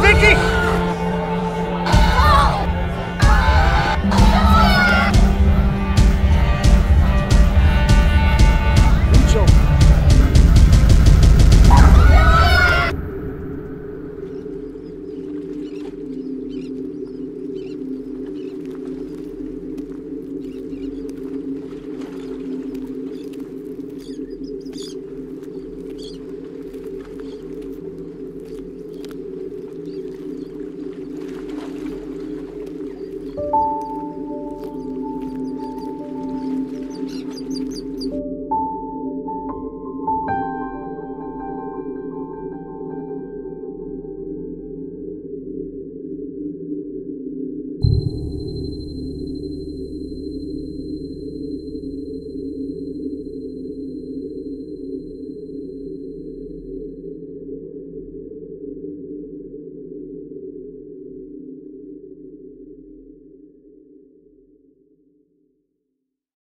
Vicky!